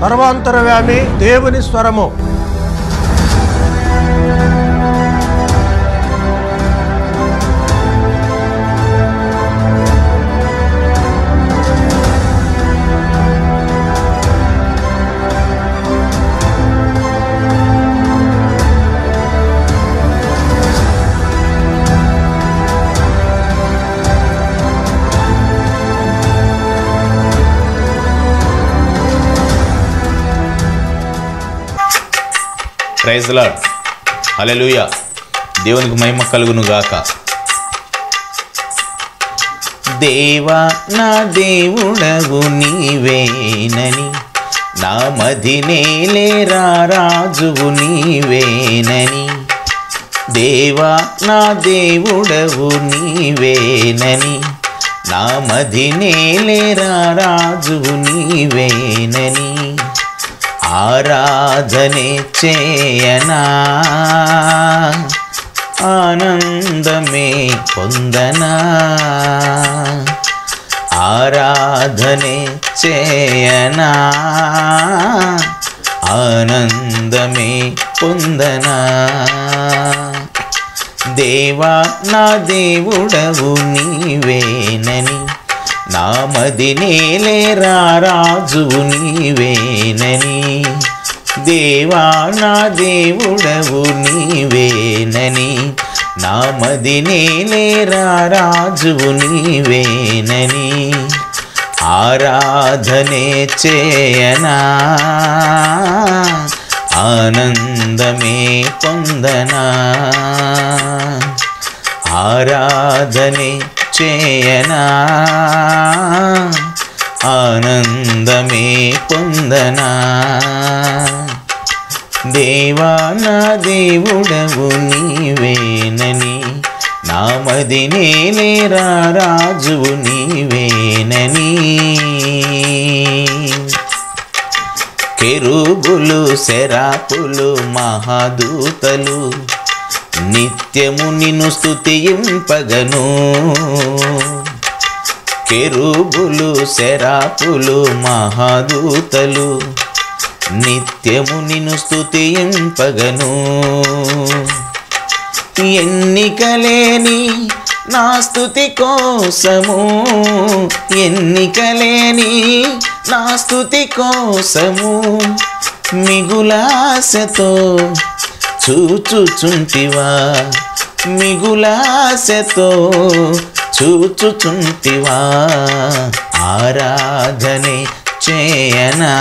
సర్వాంతరవ్యామి దేవుని స్వరము. Praise lord hallelujah దేవునికి మహిమ కలుగును గాక. దేవా నా దేవుడవు నీవేనని నా మదినేలే రాజువు నీవేనని. దేవా నా దేవుడవు నీవేనని నా మదినేలే రాజువు నీవేనని. ఆరాధనే చేయనా? ఆనందమే పొందనా? ఆరాధనే చేయనా? ఆనందమే పొందనా? దేవా నా దేవుడవు నీవేనని నామది మదినేలేరా రాజువు నీవేనని. దేవా నా దేవుడవు నీవేనని. నామది మదినేలేరా రాజువు నీవేనని. ఆరాధనే చేయనా. ఆనందమే పొందనా. ఆరాధనే చేయనా? ఆనందమే పొందనా? దేవా నా దేవుడవు నీవేనని నామది నేనేరా రాజువు నీవేనని. కెరుబులు శరాపులు మహాదూతలు నిత్యము నిన్ను స్థుతింపగను కెరుబులు శరాపులు మహాదూతలు నిత్యము నిన్ను స్థుతింపగను ఎన్నికలేని నా స్థుతి కోసము ఎన్నికలేని నా స్థుతి కోసము మిగులాశతో చూచుచుంటివా? మిగులాశతో చూచుచుంటివా? ఆరాధనే చేయనా?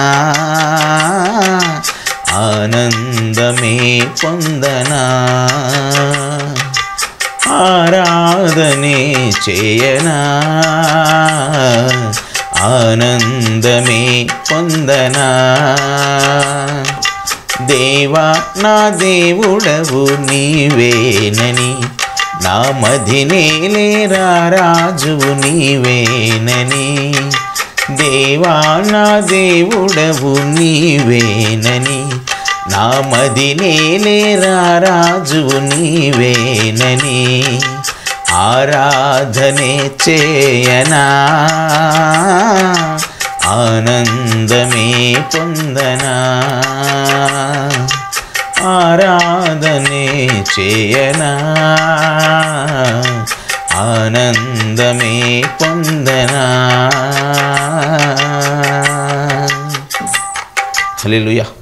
ఆనందమే పొందనా? ఆరాధనే చేయనా? ఆనందమే పొందనా? దేవా నా దేవుడవు నీవేనని నా మదినేలేరా రాజువు నీవేనని. దేవా నా దేవుడవు నీవేనని నా మదినేలేరా రాజువు నీవేనని. ఆరాధనే చేయనా? ఆనందమే పొందనా ఆరాధనే చేయనా. ఆనందమే పొందనా.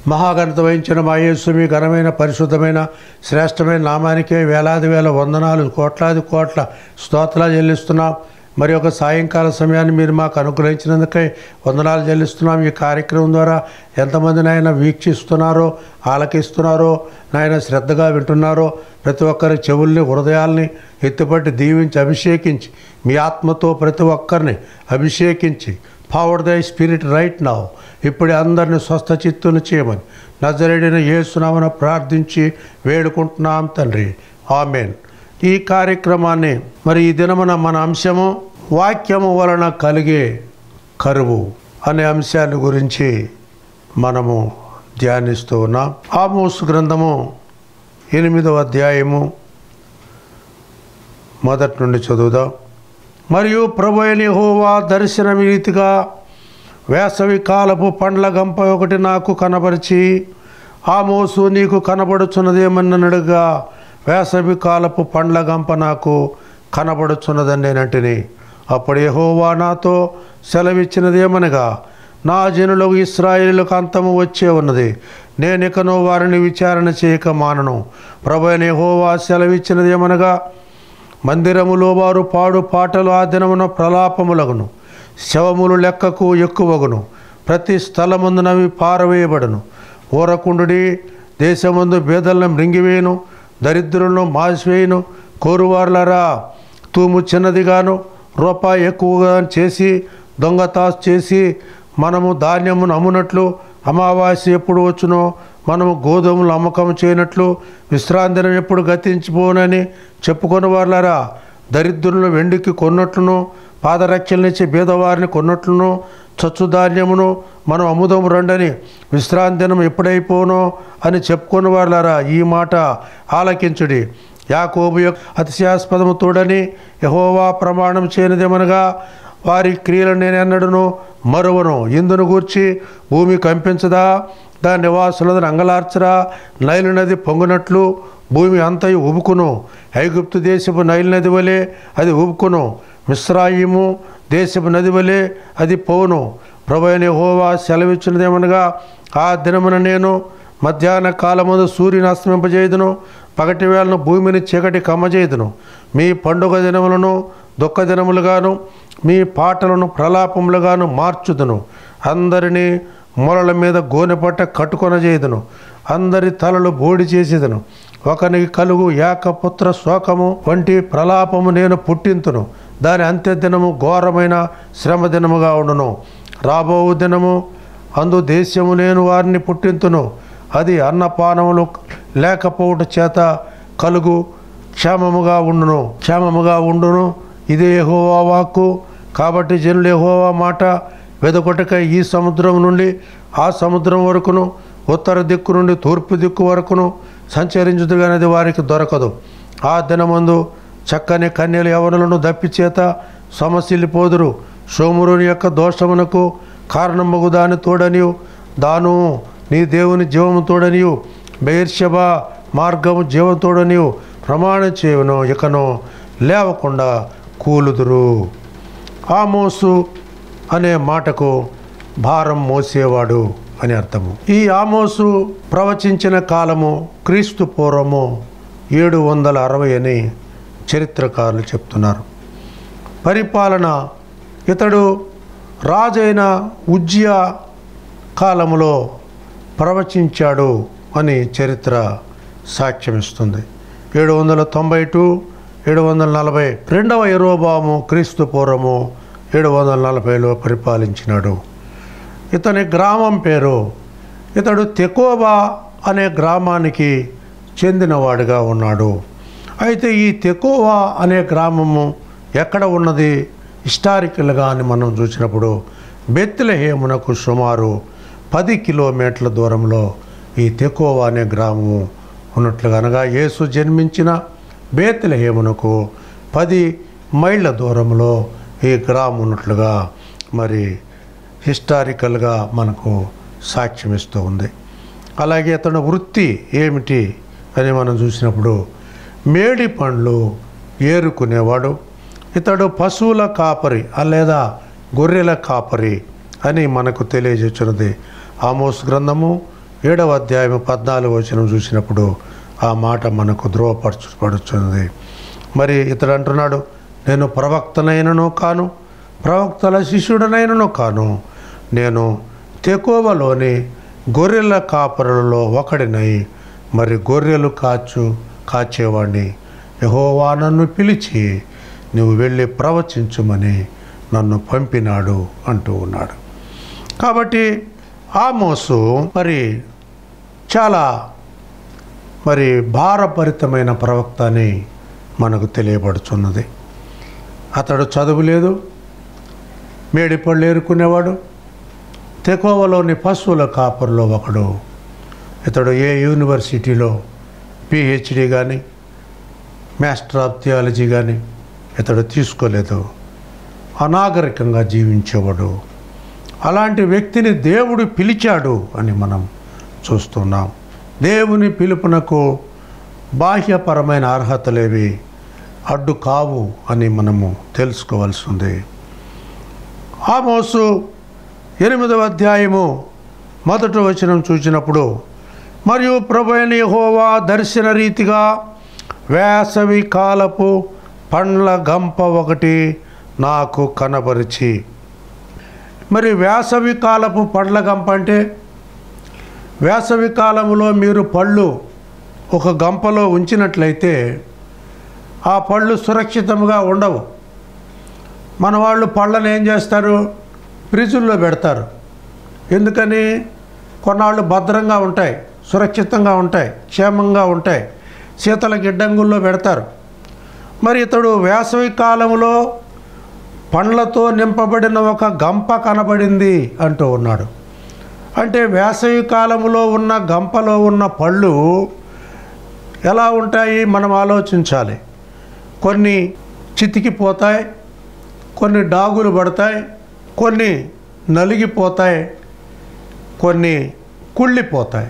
మహాగణత వహించిన మా యేసు మీ ఘనమైన పరిశుద్ధమైన శ్రేష్టమైన నామానికే వేలాది వేల వందనాలు కోట్లాది కోట్ల స్తోత్రాలు చెల్లిస్తున్నాం. మరి ఒక సాయంకాల సమయాన్ని మీరు మాకు అనుగ్రహించినందుకై వందనాలు చెల్లిస్తున్నాం. ఈ కార్యక్రమం ద్వారా ఎంతమంది నాయన వీక్షిస్తున్నారో ఆలకిస్తున్నారో నాయన శ్రద్ధగా వింటున్నారో ప్రతి ఒక్కరి చెవుల్ని హృదయాల్ని ఎత్తుపట్టి దీవించి అభిషేకించి మీ ఆత్మతో ప్రతి ఒక్కరిని అభిషేకించి పవర్ దై స్పిరిట్ రైట్ నౌ ఇప్పుడే అందరిని స్వస్థ చిత్తును చేయమని నజరేడిన ఏసునామన ప్రార్థించి వేడుకుంటున్నాం తండ్రి. ఆమెన్. ఈ కార్యక్రమాన్ని మరి ఈ దినమున మన అంశము వాక్యము వలన కలిగే కరువు అనే అంశాన్ని గురించి మనము ధ్యానిస్తూ ఉన్నాం. ఆమోస్ గ్రంథము ఎనిమిదవ అధ్యాయము మొదటి నుండి చదువుదాం. మరియు ప్రభు హోవా దర్శనం రీతిగా వేసవి కాలపు పండ్ల గంప ఒకటి నాకు కనపరిచి ఆ మోసు నీకు కనబడుచున్నదేమన్నడుగా వేసవి కాలపు పండ్ల గంప నాకు కనబడుచున్నదని నేనంటిని అప్పుడు హోవా నాతో సెలవిచ్చినదేమనగా నా జనులకు ఇస్రాయేలులకు అంతము వచ్చే ఉన్నది. నేనికను వారిని విచారణ చేయక మానను. ప్రభు అయిన సెలవిచ్చినదేమనగా మందిరములో వారు పాడు పాటలు ఆ దినమున ప్రలాపములగును. శవములు లెక్కకు ఎక్కువగును. ప్రతి స్థలమందునవి పారవేయబడును. ఊరకుండుడి దేశమందు బేదలను మృంగివేయును. దరిద్రులను మాసివేయును. కోరువార్లరా తూము చిన్నదిగాను రూపాయి ఎక్కువగా చేసి దొంగతాసు చేసి మనము ధాన్యమును అమ్మునట్లు అమావాస్య ఎప్పుడు వచ్చునో మనము గోధుమలు అమ్మకం చేయనట్లు విశ్రాంతిని ఎప్పుడు గతించిపోనని చెప్పుకొని వాళ్ళరా దరిద్రులను వెండికి కొన్నట్లును పాదరక్షలనిచ్చి బీదవారిని కొన్నట్లును చచ్చు ధాన్యమును మనం అముదం రండని విశ్రాంతినం ఎప్పుడైపోనో అని చెప్పుకొని వాళ్ళారా ఈ మాట ఆలకించుడి. యాకోబు యొక్క అతిశయాస్పదము తోడని యహోవా ప్రమాణం చేయనిదేమనగా వారి క్రియలు నేను ఎన్నడను మరువను. ఇందును గూర్చి భూమి కంపించదా? దాని నివాసులను అంగలార్చరా నైలు నది పొంగునట్లు భూమి అంతయు ఉబుకును. ఐగుప్తు దేశపు నైలు నది వలె అది ఉబుకును. మిశ్రాయిము దేశపు నది వలె అది పోవును. ప్రభైన హోవా సెలవిచ్చినదేమనగా ఆ దినమున నేను మధ్యాహ్న కాలమందు సూర్యుని అస్తమింపజేయుదును. పగటి వేళను భూమిని చీకటి కమ్మజేయుదును. మీ పండుగ దినములను దుఃఖ దినములుగాను మీ పాటలను ప్రలాపములుగాను మార్చుదును. అందరినీ మొలల మీద గోనెపట్ట కట్టుకొనజేయుదును. అందరి తలలు బోడి చేసేదను. ఒకనికి కలుగు ఏకపుత్ర శోకము వంటి ప్రలాపము నేను పుట్టింతును. దాని అంత్యదినము ఘోరమైన శ్రమ దినముగా ఉండును. రాబో దినము అందు దేశము నేను వారిని పుట్టింతును. అది అన్నపానములు లేకపోవట చేత కలుగు క్షేమముగా ఉండును. క్షేమముగా ఉండును. ఇదే యెహోవా వాక్కు. కాబట్టి జనులు ఎహోవా మాట వెదకొటకై ఈ సముద్రం నుండి ఆ సముద్రం వరకును ఉత్తర దిక్కు నుండి తూర్పు దిక్కు వరకును సంచరించుదుగానది వారికి దొరకదు. ఆ దినమందు చక్కని కన్యలు యవనులను దప్పిచేత సమసిల్లిపోదురు. సోమురుని యొక్క దోషమునకు కారణమగు దాని తోడని దాను నీ దేవుని జీవము తోడనియు. బెయిర్షబా మార్గము జీవతోడనియు ప్రమాణం చేయను ఇకను లేవకుండా కూలుదురు. ఆమోసు అనే మాటకు భారం మోసేవాడు అని అర్థము. ఈ ఆమోసు ప్రవచించిన కాలము క్రీస్తు పూర్వము ఏడు వందల అరవై అని చరిత్రకారులు చెప్తున్నారు. పరిపాలన ఇతడు రాజైన ఉజ్జియా కాలములో ప్రవచించాడు అని చరిత్ర సాక్ష్యమిస్తుంది. ఏడు వందల తొంభై టూ ఏడు వందల నలభై రెండవ ఎరోబాము క్రీస్తు పూర్వము ఏడు వందల నలభైలో పరిపాలించినాడు. ఇతని గ్రామం పేరు ఇతడు తెకోబా అనే గ్రామానికి చెందినవాడుగా ఉన్నాడు. అయితే ఈ తెకోవా అనే గ్రామము ఎక్కడ ఉన్నది? హిస్టారికల్గా అని మనం చూసినప్పుడు బెత్తిలహేమునకు సుమారు పది కిలోమీటర్ల దూరంలో ఈ తెకోవా అనే గ్రామము ఉన్నట్లుగా అనగా యేసు జన్మించిన బేతలహేమునకు పది మైళ్ళ దూరంలో ఈ గ్రామం ఉన్నట్లుగా మరి హిస్టారికల్గా మనకు సాక్ష్యం ఇస్తూ ఉంది. అలాగే అతని వృత్తి ఏమిటి అని మనం చూసినప్పుడు మేడి పండ్లు ఏరుకునేవాడు ఇతడు పశువుల కాపరి లేదా గొర్రెల కాపరి అని మనకు తెలియజేస్తున్నది ఆమోస్ గ్రంథము ఏడవ అధ్యాయం పద్నాలుగు వచనం చూసినప్పుడు ఆ మాట మనకు ధృవపరచబడుచున్నది. మరి ఇతడు అంటున్నాడు నేను ప్రవక్తనైనను కాను ప్రవక్తల శిష్యుడనైనను కాను. నేను తెకోవలోని గొర్రెల కాపరులలో ఒకడినై మరి గొర్రెలు కాచు కాచేవాడిని యహోవా నన్ను పిలిచి నువ్వు వెళ్ళి ప్రవచించుమని నన్ను పంపినాడు అంటూ ఉన్నాడు. కాబట్టి ఆమోసు మరి చాలా మరి భారభరితమైన ప్రవక్త అని మనకు తెలియబడుచున్నది అతడు చదువు లేదు మేడిపళ్ళు ఏరుకునేవాడు తెకోవలోని పశువుల కాపర్లో ఒకడు ఇతడు ఏ యూనివర్సిటీలో పిహెచ్డి కానీ మాస్టర్ ఆఫ్ థియాలజీ కానీ ఇతడు తీసుకోలేదు. అనాగరికంగా జీవించేవాడు అలాంటి వ్యక్తిని దేవుడు పిలిచాడు అని మనం చూస్తున్నాం. దేవుని పిలుపునకు బాహ్యపరమైన అర్హతలేవి అడ్డు కావు అని మనము తెలుసుకోవాల్సి ఉంది ఆమోసు ఎనిమిదవ అధ్యాయము మొదటి వచనం చూసినప్పుడు మరియు ప్రభుని హోవా దర్శన రీతిగా వేసవి కాలపు పండ్ల గంప ఒకటి నాకు కనబరిచి మరి వేసవి కాలపు పండ్ల గంప అంటే? వేసవి కాలంలో మీరు పళ్ళు ఒక గంపలో ఉంచినట్లయితే ఆ పళ్ళు సురక్షితంగా ఉండవు. మన వాళ్ళు పళ్ళను ఏం చేస్తారు? ఫ్రిడ్జుల్లో పెడతారు. ఎందుకని? కొన్నాళ్ళు భద్రంగా ఉంటాయి సురక్షితంగా ఉంటాయి క్షేమంగా ఉంటాయి. శీతల గిడ్డంగుల్లో పెడతారు. మరి ఇతడు వేసవి కాలంలో పండ్లతో నింపబడిన ఒక గంప కనబడింది అంటూ ఉన్నాడు. అంటే వేసవి కాలంలో ఉన్న గంపలో ఉన్న పళ్ళు ఎలా ఉంటాయి మనం ఆలోచించాలి. కొన్ని చితికిపోతాయి కొన్ని డాగులు పడతాయి కొన్ని నలిగిపోతాయి కొన్ని కుళ్ళిపోతాయి.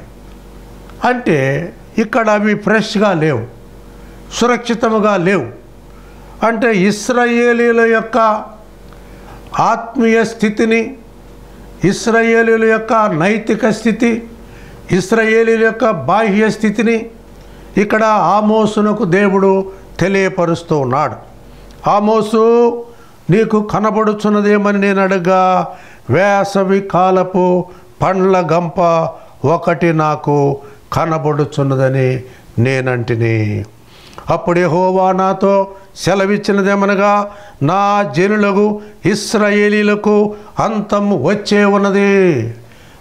అంటే ఇక్కడ అవి ఫ్రెష్గా లేవు సురక్షితముగా లేవు. అంటే ఇస్రాయేలీల యొక్క ఆత్మీయ స్థితిని ఇస్రాయేలీల యొక్క నైతిక స్థితి ఇస్రాయేలీల యొక్క బాహ్య స్థితిని ఇక్కడ ఆమోసునకు దేవుడు తెలియపరుస్తూ ఉన్నాడు. ఆమోసు నీకు కనబడుచున్నదేమని నేను అడగా వేసవి కాలపు పండ్ల గంప ఒకటి నాకు కనబడుచున్నదని నేనంటిని. అప్పుడే హోవా నాతో సెలవిచ్చినదేమనగా నా జనులకు ఇస్రాయేలీలకు అంతం వచ్చే ఉన్నది.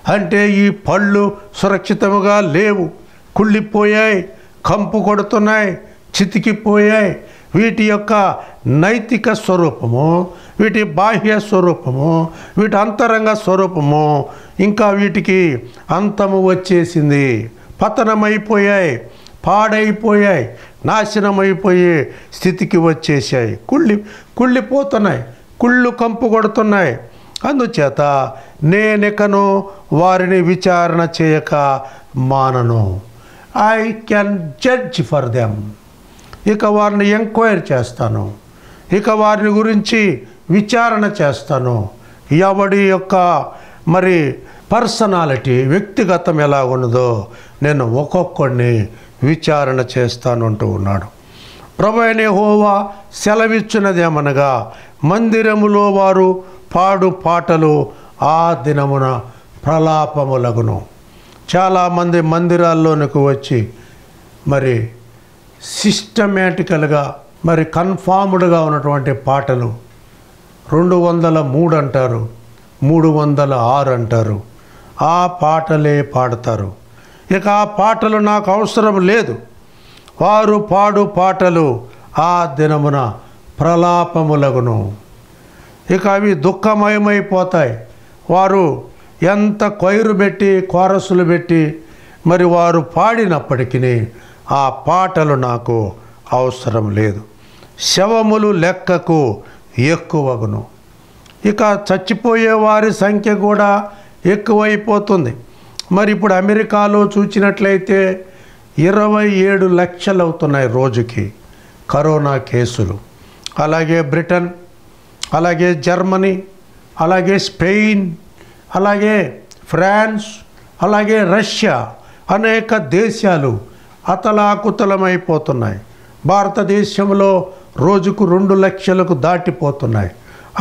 అంటే ఈ పళ్ళు సురక్షితముగా లేవు. కుళ్ళిపోయాయి కంపు కొడుతున్నాయి చితికిపోయాయి. వీటి యొక్క నైతిక స్వరూపము వీటి బాహ్య స్వరూపము వీటి అంతరంగ స్వరూపము ఇంకా వీటికి అంతము వచ్చేసింది. పతనమైపోయాయి. పాడైపోయాయి నాశనమైపోయే స్థితికి వచ్చేసాయి కుళ్ళి కుళ్ళిపోతున్నాయి కుళ్ళు కంపు కొడుతున్నాయి. అందుచేత నేనెకను వారిని విచారణ చేయక మానను. I can judge for them. ఇక వారిని ఎంక్వైరీ చేస్తాను. ఇక వారిని గురించి విచారణ చేస్తాను. ఎవడి యొక్క మరి పర్సనాలిటీ వ్యక్తిగతం ఎలా ఉన్నదో నేను ఒక్కొక్కడిని విచారణ చేస్తాను అంటూ ఉన్నాడు. ప్రభు అయిన హోవా సెలవిచ్చినదేమనగా మందిరములో వారు పాడు పాటలు ఆ దినమున ప్రలాపములగును. చాలామంది మందిరాల్లోనికి వచ్చి మరి సిస్టమేటికల్గా మరి కన్ఫామ్డ్గా ఉన్నటువంటి పాటలు రెండు వందల మూడు అంటారు మూడు వందల ఆరు అంటారు. ఆ పాటలే పాడతారు. ఇక ఆ పాటలు నాకు అవసరం లేదు. వారు పాడు పాటలు ఆ దినమున ప్రలాపములగును. ఇక అవి దుఃఖమయమైపోతాయి. వారు ఎంత కొయిరు పెట్టి కోరసులు పెట్టి మరి వారు పాడినప్పటికీ ఆ పాటలు నాకు అవసరం లేదు. శవములు లెక్కకు ఎక్కువగును. ఇక చచ్చిపోయే వారి సంఖ్య కూడా ఎక్కువైపోతుంది. మరి ఇప్పుడు అమెరికాలో చూసినట్లయితే ఇరవై ఏడు లక్షలు అవుతున్నాయి రోజుకి కరోనా కేసులు. అలాగే బ్రిటన్ అలాగే జర్మనీ అలాగే స్పెయిన్ అలాగే ఫ్రాన్స్ అలాగే రష్యా అనేక దేశాలు అతలాకుతలమైపోతున్నాయి. భారతదేశంలో రోజుకు రెండు లక్షలకు దాటిపోతున్నాయి.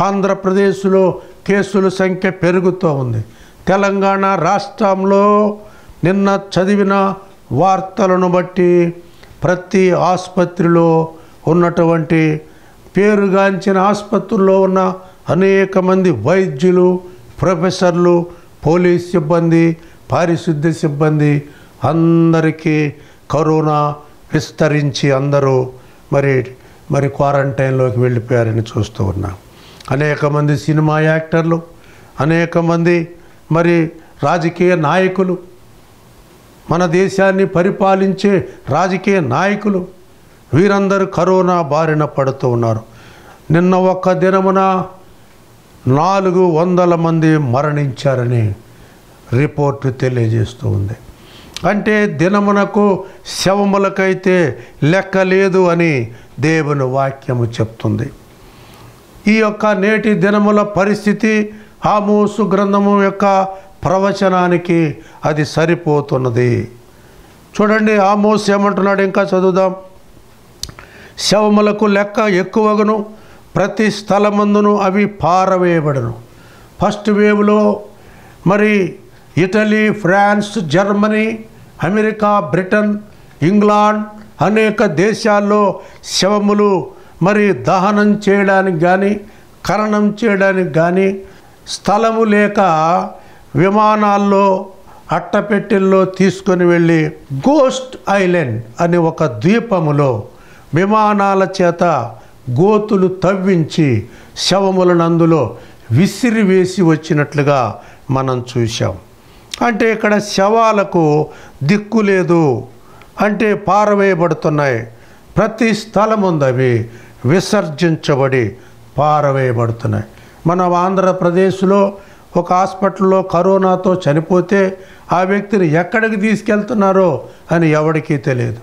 ఆంధ్రప్రదేశ్లో కేసుల సంఖ్య పెరుగుతూ ఉంది. తెలంగాణ రాష్ట్రంలో నిన్న చదివిన వార్తలను బట్టి ప్రతి ఆసుపత్రిలో ఉన్నటువంటి పేరుగాంచిన ఆసుపత్రుల్లో ఉన్న అనేక మంది వైద్యులు ప్రొఫెసర్లు పోలీస్ సిబ్బంది పారిశుద్ధ్య సిబ్బంది అందరికీ కరోనా విస్తరించి అందరూ మరి మరి క్వారంటైన్లోకి వెళ్ళిపోయారని చూస్తూ ఉన్నాం. అనేక మంది సినిమా యాక్టర్లు అనేక మంది మరి రాజకీయ నాయకులు మన దేశాన్ని పరిపాలించే రాజకీయ నాయకులు వీరందరూ కరోనా బారిన పడుతూ ఉన్నారు. నిన్న ఒక్క దినమున నాలుగు వందల మంది మరణించారని రిపోర్టు తెలియజేస్తూ ఉంది. అంటే దినమునకు శవములకైతే లెక్క లేదు అని దేవుని వాక్యము చెప్తుంది. ఈ యొక్క నేటి దినముల పరిస్థితి ఆమోసు గ్రంథము యొక్క ప్రవచనానికి అది సరిపోతున్నది. చూడండి ఆమోస్ ఏమంటున్నాడు ఇంకా చదువుదాం. శవములకు లెక్క ఎక్కువగను ప్రతి స్థలమందును అవి పారవేయబడను. ఫస్ట్ వేవ్లో మరి Italy France Germany America Britain England అనేక దేశాల్లో శవములు మరి దహనం చేయడానికి కానీ ఖననం చేయడానికి కానీ స్థలము లేక విమానాల్లో అట్టపెట్టెల్లో తీసుకొని వెళ్ళి గోస్ట్ ఐలాండ్ అనే ఒక ద్వీపములో విమానాల చేత గోతులు తవ్వించి శవములను అందులో విసిరివేసి వచ్చినట్లుగా మనం చూసాం అంటే ఇక్కడ శవాలకు దిక్కు లేదు. అంటే పారవేయబడుతున్నాయి. ప్రతి స్థలం ఉంది అవి విసర్జించబడి పారవేయబడుతున్నాయి. మన ఆంధ్రప్రదేశ్లో ఒక హాస్పిటల్లో కరోనాతో చనిపోతే ఆ వ్యక్తిని ఎక్కడికి తీసుకెళ్తున్నారో అని ఎవరికీ తెలియదు.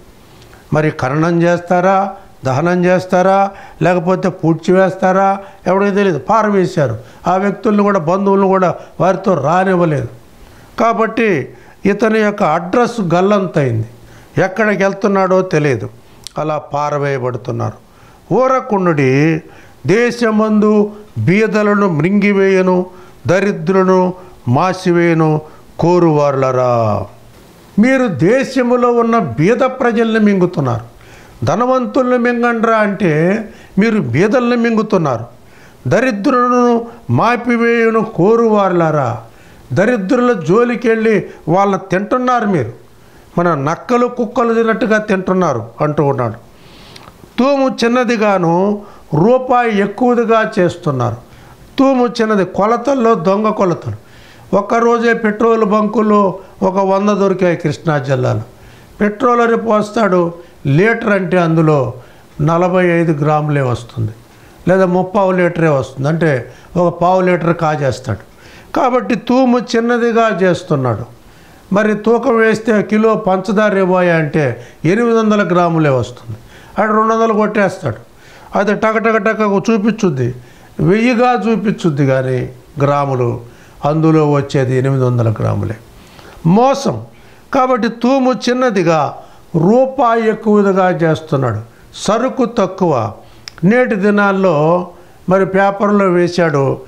మరి ఖననం చేస్తారా? దహనం చేస్తారా? లేకపోతే పూడ్చివేస్తారా ఎవరికి తెలియదు. పారవేశారు ఆ వ్యక్తులను కూడా బంధువులను కూడా వారితో రానివ్వలేదు. కాబట్టి ఇతని యొక్క అడ్రస్ గల్లంతైంది. ఎక్కడికి వెళ్తున్నాడో తెలియదు. అలా పారవేయబడుతున్నారు. ఊరకుండుడి దేశమందు బీదలను మృంగివేయను దరిద్రులను మాసివేయను కోరువార్లరా. మీరు దేశములో ఉన్న బీద ప్రజల్ని మింగుతున్నారు. ధనవంతుల్ని మింగండ్రా అంటే మీరు బీదల్ని మింగుతున్నారు. దరిద్రులను మాపివేయను కోరువార్లరా. దరిద్రుల జోలికెళ్ళి వాళ్ళని తింటున్నారు మీరు. మన నక్కలు కుక్కలు తిన్నట్టుగా తింటున్నారు అంటూ ఉన్నాడు. తూము చిన్నదిగాను రూపాయి ఎక్కువగా చేస్తున్నారు. తూము చిన్నది కొలతల్లో దొంగ కొలతలు. ఒక్కరోజే పెట్రోల్ బంకులు ఒక వంద దొరికాయి కృష్ణా జిల్లాలో. పెట్రోల్ అని పోస్తాడు లీటర్ అంటే అందులో నలభై ఐదు గ్రాములే వస్తుంది. లేదా ముప్పావు లీటరే వస్తుంది. అంటే ఒక పావు లీటర్ కాజేస్తాడు. కాబట్టి తూము చిన్నదిగా చేస్తున్నాడు. మరి తూకం వేస్తే కిలో పంచదార ఇవ్వాయి అంటే ఎనిమిది వందల గ్రాములే వస్తుంది. అటు రెండు వందలు కొట్టేస్తాడు. అది టక టక చూపించుద్ది. వెయ్యిగా చూపించుద్ది కానీ గ్రాములు. అందులో వచ్చేది ఎనిమిది వందల గ్రాములే. మోసం. కాబట్టి తూము చిన్నదిగా రూపాయి ఎక్కువగా చేస్తున్నాడు. సరుకు తక్కువ. నేటి దినాల్లో మరి పేపర్లో వేశాడు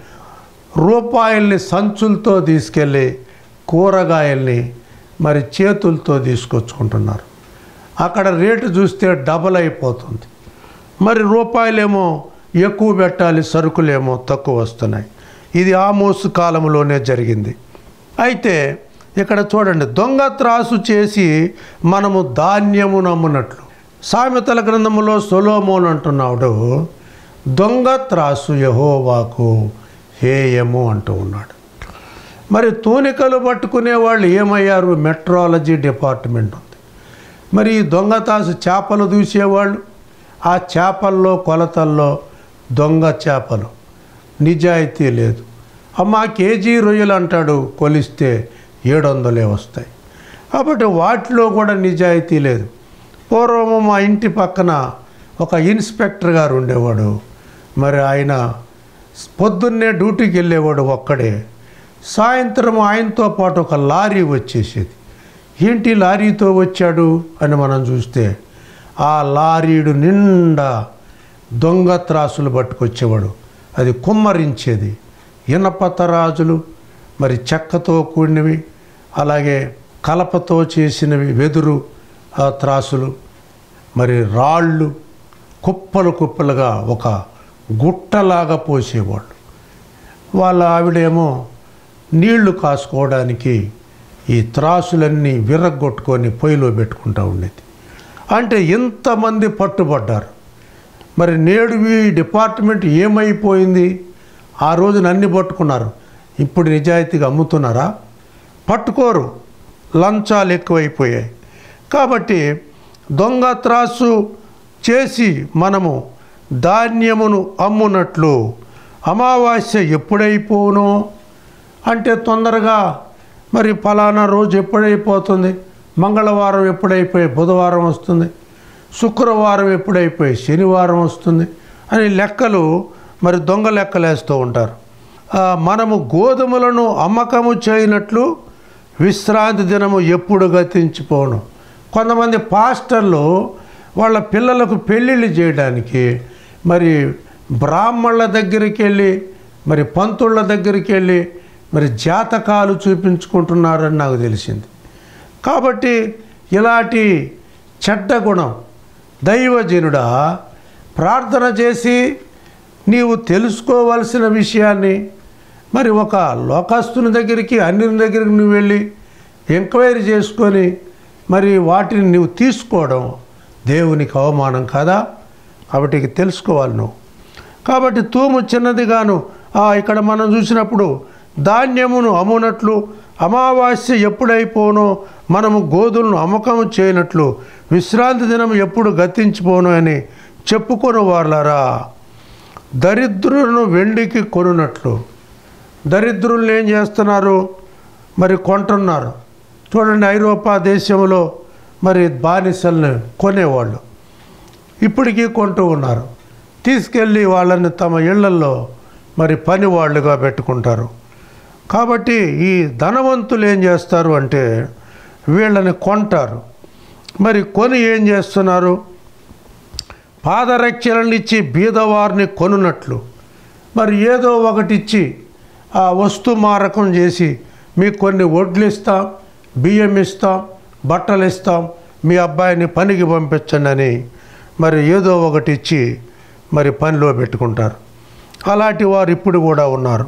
రూపాయల్ని సంచులతో తీసుకెళ్ళి కూరగాయల్ని మరి చేతులతో తీసుకొచ్చుకుంటున్నారు. అక్కడ రేటు చూస్తే డబల్ అయిపోతుంది. మరి రూపాయలేమో ఎక్కువ పెట్టాలి సరుకులేమో తక్కువ వస్తున్నాయి. ఇది ఆమోసు కాలంలోనే జరిగింది. అయితే ఇక్కడ చూడండి దొంగ త్రాసు చేసి మనము ధాన్యము నమ్మునట్లు. సామెతల గ్రంథములో సొలోమోన్ అంటున్నాడు దొంగ త్రాసు యహోవాకు హేయము అంటూ ఉన్నాడు. మరి తూనికలు పట్టుకునే వాళ్ళు ఏమయ్యారు? మెట్రాలజీ డిపార్ట్మెంట్ ఉంది. మరి ఈ దొంగ త్రాసు చేపలు దూసేవాళ్ళు ఆ చేపల్లో కొలతల్లో దొంగ చేపలు. నిజాయితీ లేదు. మా కేజీ రొయ్యలు అంటాడు కొలిస్తే ఏడు వందలే వస్తాయి. కాబట్టి వాటిలో కూడా నిజాయితీ లేదు. పూర్వము మా ఇంటి పక్కన ఒక ఇన్స్పెక్టర్ గారు ఉండేవాడు. మరి ఆయన పొద్దున్నే డ్యూటీకి వెళ్ళేవాడు ఒక్కడే. సాయంత్రం ఆయనతో పాటు ఒక లారీ వచ్చేసేది. ఏంటి లారీతో వచ్చాడు అని మనం చూస్తే ఆ లారీడు నిండా దొంగ త్రాసులు పట్టుకొచ్చేవాడు. అది కుమ్మరించేది. ఇనపతరాజులు మరి చెక్కతో కూడినవి అలాగే కలపతో చేసినవి వెదురు ఆ త్రాసులు మరి రాళ్ళు కుప్పలు కుప్పలుగా ఒక గుట్టలాగా పోసేవాళ్ళు వాళ్ళ ఆవిడేమో నీళ్ళు కాసుకోవడానికి ఈ త్రాసులన్నీ విరగ్గొట్టుకొని పొయ్యిలో పెట్టుకుంటూ ఉండేది. అంటే ఇంతమంది పట్టుబడ్డారు. మరి నేడు ఈ డిపార్ట్మెంట్ ఏమైపోయింది? ఆ రోజున అన్ని పట్టుకున్నారు. ఇప్పుడు నిజాయితీగా అమ్ముతున్నారా? పట్టుకోరు. లంచాలు ఎక్కువైపోయాయి. కాబట్టి దొంగ త్రాసు చేసి మనము ధాన్యమును అమ్మునట్లు అమావాస్య ఎప్పుడైపోను? అంటే తొందరగా మరి ఫలానా రోజు ఎప్పుడైపోతుంది? మంగళవారం ఎప్పుడైపోయి బుధవారం వస్తుంది శుక్రవారం ఎప్పుడైపోయి శనివారం వస్తుంది అని లెక్కలు మరి దొంగ లెక్కలేస్తూ ఉంటారు. మనము గోధుమలను అమ్మకము చేయనట్లు విశ్రాంతి దినము ఎప్పుడు గతించిపోను. కొంతమంది పాస్టర్లు వాళ్ళ పిల్లలకు పెళ్ళిళ్ళు చేయడానికి మరి బ్రాహ్మణుల దగ్గరికి వెళ్ళి మరి పంతుళ్ళ దగ్గరికి వెళ్ళి మరి జాతకాలు చూపించుకుంటున్నారని నాకు తెలిసింది. కాబట్టి ఇలాంటి చెడ్డ గుణం దైవజనుడా ప్రార్థన చేసి నీవు తెలుసుకోవలసిన విషయాన్ని మరి ఒక లోకస్తుని దగ్గరికి అన్ని దగ్గరికి నువ్వు వెళ్ళి ఎంక్వైరీ చేసుకొని మరి వాటిని నువ్వు తీసుకోవడం దేవునికి అవమానం కాదా? కాబట్టి తెలుసుకోవాలి నువ్వు. కాబట్టి తూము చిన్నదిగాను గాను ఇక్కడ మనం చూసినప్పుడు ధాన్యమును అమ్మునట్లు అమావాస్య ఎప్పుడైపోనో మనము గోధులను అమ్మకం చేయనట్లు విశ్రాంతి దినం ఎప్పుడు గతించిపోను అని చెప్పుకొని వాళ్ళరా దరిద్రులను వెండికి కొనున్నట్లు. దరిద్రులను ఏం చేస్తున్నారు? మరి కొంటున్నారు. చూడండి ఐరోపా దేశంలో మరి బానిసల్ని కొనేవాళ్ళు. ఇప్పటికీ కొంటూ ఉన్నారు. తీసుకెళ్ళి వాళ్ళని తమ ఇళ్ళల్లో మరి పని వాళ్ళుగా పెట్టుకుంటారు. కాబట్టి ఈ ధనవంతులు ఏం చేస్తారు అంటే వీళ్ళని కొంటారు. మరి కొని ఏం చేస్తున్నారు? పాదరక్షలనిచ్చి బీదవారిని కొనున్నట్లు. మరి ఏదో ఒకటిచ్చి ఆ వస్తు మారకం చేసి మీకు కొన్ని వడ్లు ఇస్తాం బియ్యం ఇస్తాం బట్టలు ఇస్తాం మీ అబ్బాయిని పనికి పంపించండి అని మరి ఏదో ఒకటి ఇచ్చి మరి పనిలో పెట్టుకుంటారు. అలాంటి వారు ఇప్పుడు కూడా ఉన్నారు.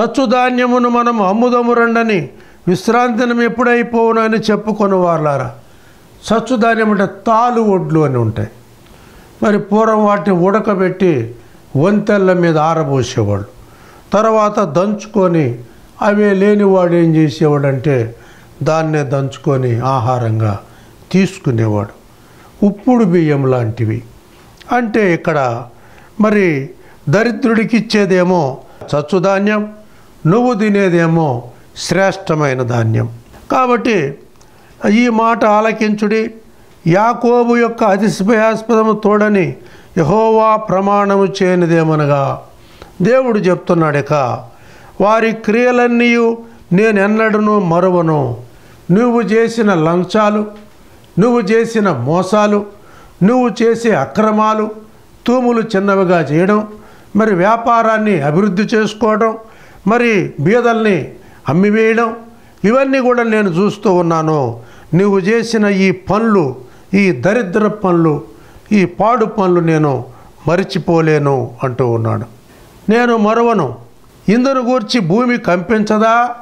చచ్చుధాన్యమును మనం అమ్ముదము రండని విశ్రాంతినం ఎప్పుడైపోవును అని చెప్పుకొని వాళ్ళారా చచ్చుధాన్యం అంటే తాలు ఒడ్లు అని ఉంటాయి. మరి పూర్వం వాటిని ఉడకబెట్టి వంతెళ్ళ మీద ఆరబోసేవాళ్ళు. తర్వాత దంచుకొని అవే లేనివాడు ఏం చేసేవాడంటే దాన్నే దంచుకొని ఆహారంగా తీసుకునేవాడు. ఉప్పుడు బియ్యం లాంటివి. అంటే ఇక్కడ మరి దరిద్రుడికి ఇచ్చేదేమో చచ్చుధాన్యం నువ్వు తినేదేమో శ్రేష్టమైన ధాన్యం. కాబట్టి ఈ మాట ఆలకించుడి. యాకోబు యొక్క అతిశయాస్పదము తోడని యహోవా ప్రమాణము చేయనిదేమనగా దేవుడు చెప్తున్నాడు వారి క్రియలన్నీ నేను ఎన్నడను మరువను. నువ్వు చేసిన లంచాలు నువ్వు చేసిన మోసాలు నువ్వు చేసే అక్రమాలు తూములు చిన్నవిగా చేయడం మరి వ్యాపారాన్ని అభివృద్ధి చేసుకోవడం మరి బీదల్ని అమ్మివేయడం ఇవన్నీ కూడా నేను చూస్తూ ఉన్నాను. నువ్వు చేసిన ఈ పనులు ఈ దరిద్ర పనులు ఈ పాడు పనులు నేను మరిచిపోలేను అంటూ ఉన్నాడు. నేను మరవను. ఇందును గూర్చి భూమి కంపించదా?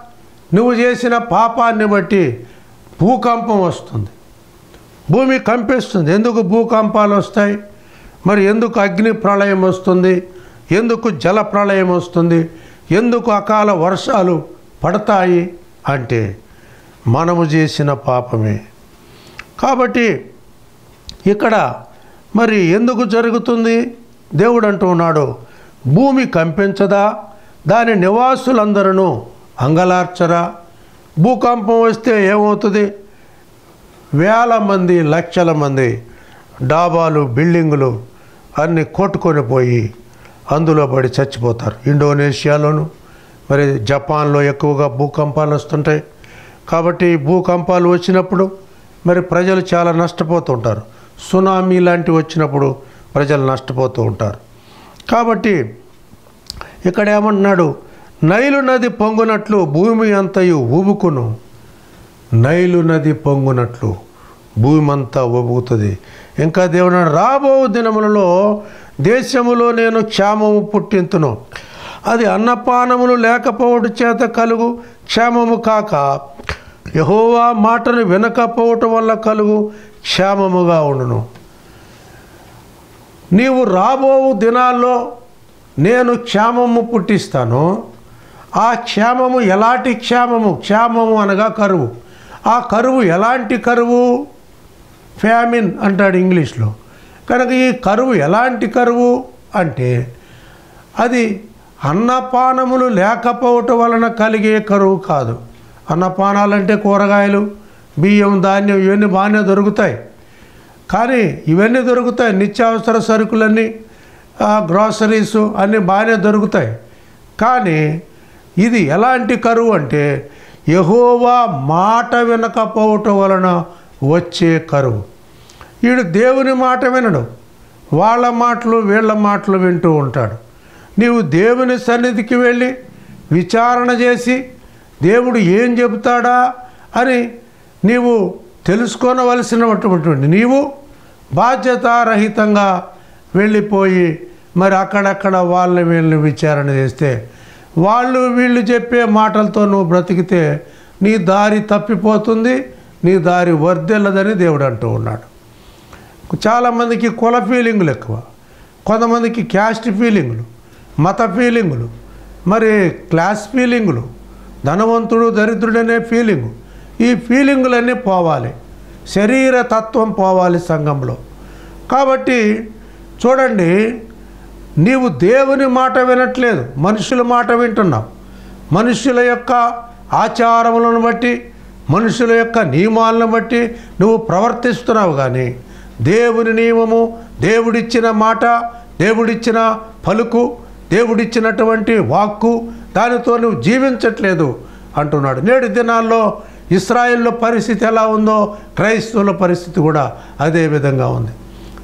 నువ్వు చేసిన పాపాన్ని బట్టి భూకంపం వస్తుంది. భూమి కంపిస్తుంది. ఎందుకు భూకంపాలు వస్తాయి? మరి ఎందుకు అగ్ని ప్రళయం వస్తుంది? ఎందుకు జల ప్రళయం వస్తుంది? ఎందుకు అకాల వర్షాలు పడతాయి అంటే మనము చేసిన పాపమే. కాబట్టి ఇక్కడ మరి ఎందుకు జరుగుతుంది? దేవుడు అంటున్నాడు భూమి కంపించదా? దాని నివాసులందరూ అంగలార్చరా? భూకంపం వస్తే ఏమవుతుంది? వేల మంది లక్షల మంది డాబాలు బిల్డింగులు అన్నీ కొట్టుకొని పోయి అందులో పడి చచ్చిపోతారు. ఇండోనేషియాలోను మరి జపాన్లో ఎక్కువగా భూకంపాలు వస్తుంటాయి. కాబట్టి భూకంపాలు వచ్చినప్పుడు మరి ప్రజలు చాలా నష్టపోతుంటారు. సునామీ లాంటివి వచ్చినప్పుడు ప్రజలు నష్టపోతూ ఉంటారు. కాబట్టి ఇక్కడ ఏమంటున్నాడు నైలు నది పొంగునట్లు భూమి అంతయు ఊబుకును. నైలు నది పొంగునట్లు భూమి అంతా ఊబుకుతుంది. ఇంకా దేవుడు రాబో దినములలో దేశములో నేను క్షేమము పుట్టింతును. అది అన్నపానములు లేకపోవడం చేత కలుగు క్షేమము కాక యహోవా మాటను వినకపోవటం వల్ల కలుగు క్షేమముగా ఉండును. నీవు రాబో దినాల్లో నేను క్షేమము పుట్టిస్తాను. ఆ క్షేమము ఎలాంటి క్షేమము? క్షేమము అనగా కరువు. ఆ కరువు ఎలాంటి కరువు? ఫ్యామిన్ అంటాడు ఇంగ్లీష్లో. కనుక ఈ కరువు ఎలాంటి కరువు? అంటే అది అన్నపానములు లేకపోవటం వలన కలిగే కరువు కాదు. అన్నపానాలంటే కూరగాయలు బియ్యం ధాన్యం ఇవన్నీ బాగానే దొరుకుతాయి. కానీ ఇవన్నీ దొరుకుతాయి. నిత్యావసర సరుకులన్నీ గ్రాసరీస్ అన్నీ బాగానే దొరుకుతాయి. కానీ ఇది ఎలాంటి కరువు అంటే యహోవా మాట వినకపోవటం వలన వచ్చే కరువు. వీడు దేవుని మాట వినడు. వాళ్ళ మాటలు వీళ్ళ మాటలు వింటూ ఉంటాడు. నీవు దేవుని సన్నిధికి వెళ్ళి విచారణ చేసి దేవుడు ఏం చెబుతాడా అని నీవు తెలుసుకోనవలసినటువంటి నీవు బాధ్యతారహితంగా వెళ్ళిపోయి మరి అక్కడక్కడ వాళ్ళని వీళ్ళని విచారణ చేస్తే వాళ్ళు వీళ్ళు చెప్పే మాటలతో నువ్వు బ్రతికితే నీ దారి తప్పిపోతుంది నీ దారి వర్దెల్లదని దేవుడు అంటూ ఉన్నాడు. చాలామందికి కుల ఫీలింగులు ఎక్కువ. కొంతమందికి క్యాస్ట్ ఫీలింగులు మత ఫీలింగులు మరి క్లాస్ ఫీలింగులు ధనవంతుడు దరిద్రుడనే ఫీలింగు ఈ ఫీలింగులన్నీ పోవాలి. శరీర తత్వం పోవాలి సంఘంలో. కాబట్టి చూడండి నీవు దేవుని మాట వినట్లేదు మనుషుల మాట వింటున్నావు. మనుషుల యొక్క ఆచారములను బట్టి మనుషుల యొక్క నియమాలను బట్టి నువ్వు ప్రవర్తిస్తున్నావు కానీ దేవుని నియమము దేవుడిచ్చిన మాట దేవుడిచ్చిన పలుకు దేవుడిచ్చినటువంటి వాక్కు దానితో నువ్వు జీవించట్లేదు అంటున్నాడు. నేడు దినాల్లో ఇస్రాయిల్లో పరిస్థితి ఎలా ఉందో క్రైస్తవుల పరిస్థితి కూడా అదే విధంగా ఉంది.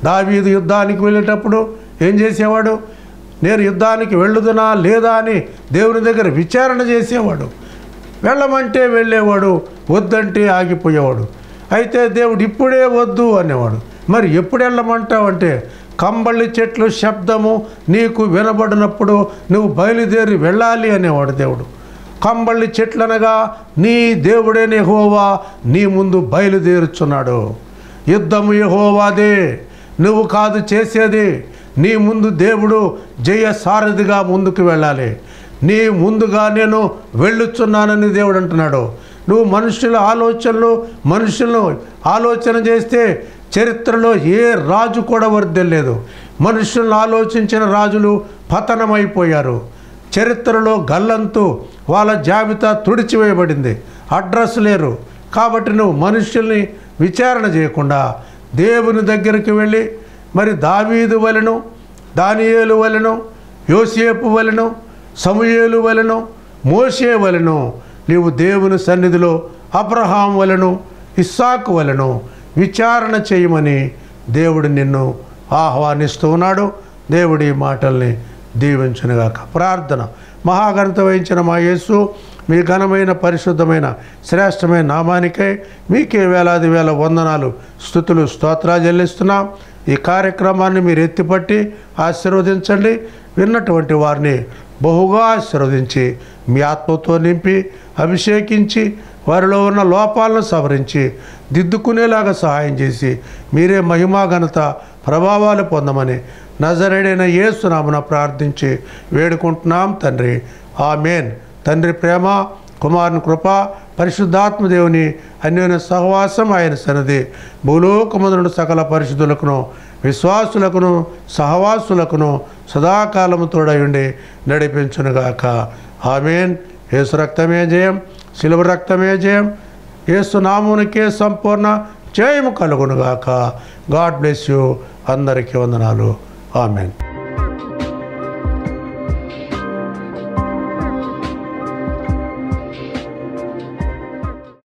దావీదు యుద్ధానికి వెళ్ళేటప్పుడు ఏం చేసేవాడు? నేను యుద్ధానికి వెళ్ళుదునా లేదా అని దేవుని దగ్గర విచారణ చేసేవాడు. వెళ్ళమంటే వెళ్ళేవాడు వద్దంటే ఆగిపోయేవాడు. అయితే దేవుడు ఇప్పుడే వద్దు అనేవాడు. మరి ఎప్పుడు వెళ్ళమంటావంటే కంబళి చెట్లు శబ్దము నీకు వినబడినప్పుడు నువ్వు బయలుదేరి వెళ్ళాలి అనేవాడు దేవుడు. కంబళి చెట్లనగా నీ దేవుడైన యహోవా నీ ముందు బయలుదేరుచున్నాడు. యుద్ధము యహోవాదే నువ్వు కాదు చేసేది. నీ ముందు దేవుడు జయ సారథిగా ముందుకు వెళ్ళాలి. నీ ముందుగా నేను వెళ్ళుచున్నానని దేవుడు అంటున్నాడు. నువ్వు మనుషుల ఆలోచనలు మనుషులను ఆలోచన చేస్తే చరిత్రలో ఏ రాజు కూడా వర్దెల్లేదు మనుషులను ఆలోచించిన రాజులు పతనమైపోయారు. చరిత్రలో గల్లంతు వాళ్ళ జాబితా తుడిచివేయబడింది. అడ్రస్ లేరు. కాబట్టి నువ్వు మనుషుల్ని విచారణ చేయకుండా దేవుని దగ్గరికి వెళ్ళి మరి దావీదు వలెను దానియేలు వలెను యోసేపు వలెను సమయేలు వలెను మోషే వలెను నీవు దేవుని సన్నిధిలో అబ్రహాం వలెను ఇస్సాకు వలెను విచారణ చేయమని దేవుడు నిన్ను ఆహ్వానిస్తూ ఉన్నాడు. దేవుడి మాటల్ని దీవించునుగాక. ప్రార్థన. మహాగణత వహించిన మా యేసు మీ ఘనమైన పరిశుద్ధమైన శ్రేష్టమైన నామానికై మీకే వేలాది వేల వందనాలు స్థుతులు స్తోత్రాలు చెల్లిస్తున్నాం. ఈ కార్యక్రమాన్ని మీరు ఎత్తిపట్టి ఆశీర్వదించండి. విన్నటువంటి వారిని బహుగా ఆశీర్వదించి మీ ఆత్మతో నింపి అభిషేకించి వారిలో ఉన్న లోపాలను సవరించి దిద్దుకునేలాగా సహాయం చేసి మీరే మహిమా ఘనత ప్రభావాలు పొందమని నజరేడైన యేసునామన ప్రార్థించి వేడుకుంటున్నాం తండ్రి. ఆమెన్. తండ్రి ప్రేమ కుమారుని కృప పరిశుద్ధాత్మదేవుని అన్యోన అన్యోన్య సహవాసం ఆయన సన్నది భూలోకముందున సకల పరిశుద్ధులకును విశ్వాసులకును సహవాసులకును సదాకాలము తోడయుండి నడిపించునుగాక. ఆమెన్. యేసు రక్తమే జయం. శిలువ రక్తమే జయం. యేసు నామునికే సంపూర్ణ జయము కలుగునుగాక. God bless you. అందరికీ వందనాలు. ఆమెన్.